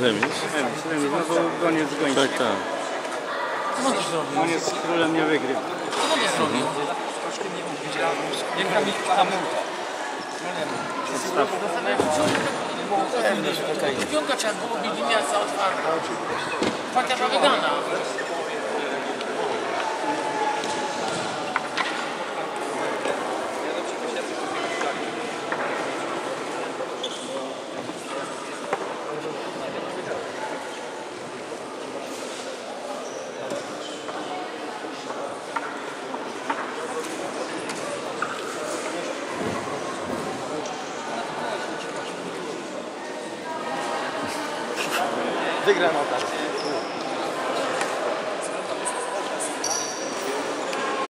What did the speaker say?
Remis? Remis, remis, no bo goniec goni. Tak, tak. Goniec z królem nie wygrywa. Co on zrobił? Jaka mi hamulka. Piątka trzeba było być miasta otwarta. Chociaż wegana. wygra notat.